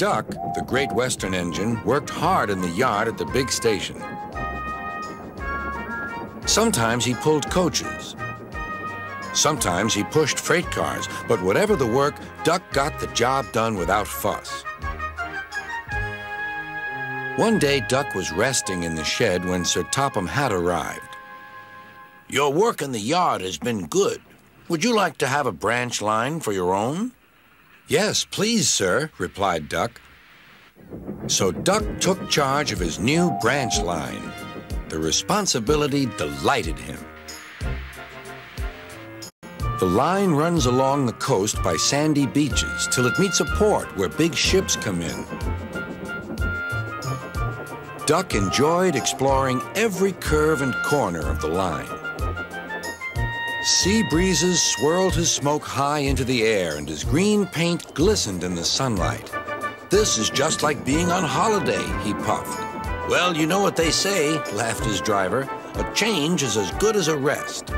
Duck, the Great Western engine, worked hard in the yard at the big station. Sometimes he pulled coaches. Sometimes he pushed freight cars, but whatever the work, Duck got the job done without fuss. One day, Duck was resting in the shed when Sir Topham Hatt arrived. Your work in the yard has been good. Would you like to have a branch line for your own? Yes, please, sir, replied Duck. So Duck took charge of his new branch line. The responsibility delighted him. The line runs along the coast by sandy beaches till it meets a port where big ships come in. Duck enjoyed exploring every curve and corner of the line. Sea breezes swirled his smoke high into the air and his green paint glistened in the sunlight. This is just like being on holiday, he puffed. Well, you know what they say, laughed his driver. A change is as good as a rest.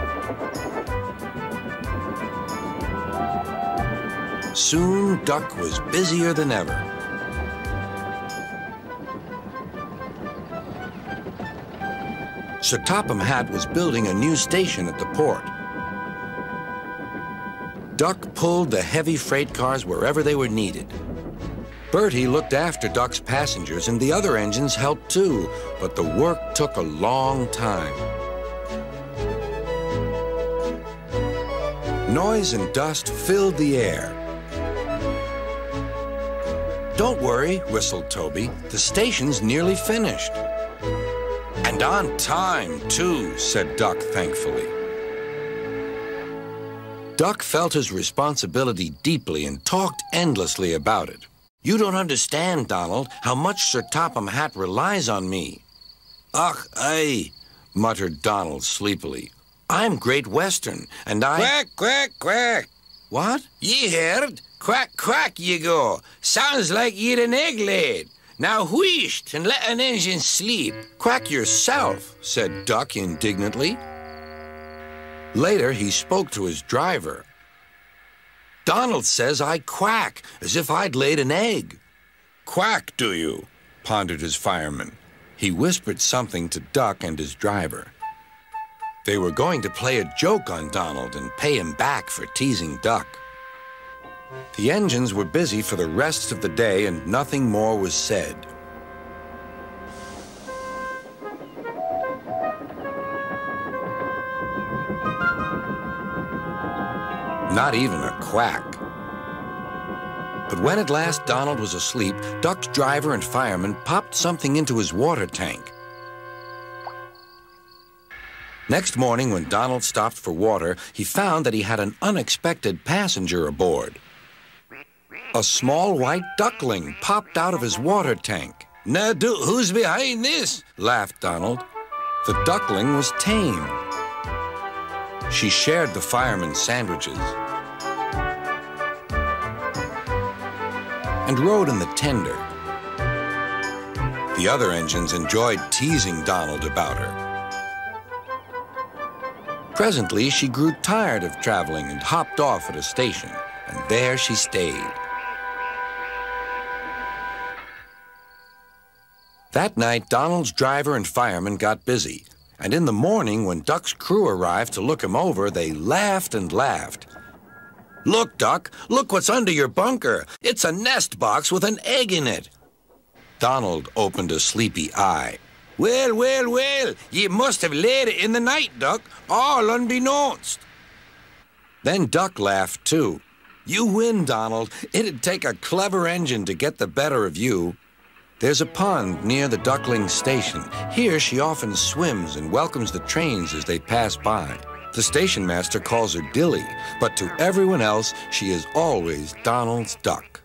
Soon, Duck was busier than ever. Sir Topham Hatt was building a new station at the port. Duck pulled the heavy freight cars wherever they were needed. Bertie looked after Duck's passengers and the other engines helped too, but the work took a long time. Noise and dust filled the air. Don't worry, whistled Toby. The station's nearly finished. And on time, too, said Duck thankfully. Duck felt his responsibility deeply and talked endlessly about it. You don't understand, Donald, how much Sir Topham Hatt relies on me. Ach, aye, muttered Donald sleepily. I'm Great Western, and I... Quack, quack, quack. What? Ye heard? Quack, quack, ye go. Sounds like ye'd an egg laid. Now wheesht and let an engine sleep. Quack yourself, said Duck indignantly. Later, he spoke to his driver. Donald says I quack, as if I'd laid an egg. Quack, do you? pondered his fireman. He whispered something to Duck and his driver. They were going to play a joke on Donald and pay him back for teasing Duck. The engines were busy for the rest of the day and nothing more was said. Not even a quack. But when at last Donald was asleep, Duck's driver and fireman popped something into his water tank. Next morning, when Donald stopped for water, he found that he had an unexpected passenger aboard. A small white duckling popped out of his water tank. Now, do, who's behind this? laughed Donald. The duckling was tame. She shared the fireman's sandwiches and rode in the tender. The other engines enjoyed teasing Donald about her. Presently, she grew tired of traveling and hopped off at a station, and there she stayed. That night, Donald's driver and fireman got busy, and in the morning, when Duck's crew arrived to look him over, they laughed and laughed. Look, Duck, look what's under your bunker. It's a nest box with an egg in it. Donald opened a sleepy eye. Well, well, well, ye must have laid it in the night, Duck, all unbeknownst. Then Duck laughed too. You win, Donald. It'd take a clever engine to get the better of you. There's a pond near the duckling station. Here she often swims and welcomes the trains as they pass by. The station master calls her Dilly, but to everyone else, she is always Donald's duck.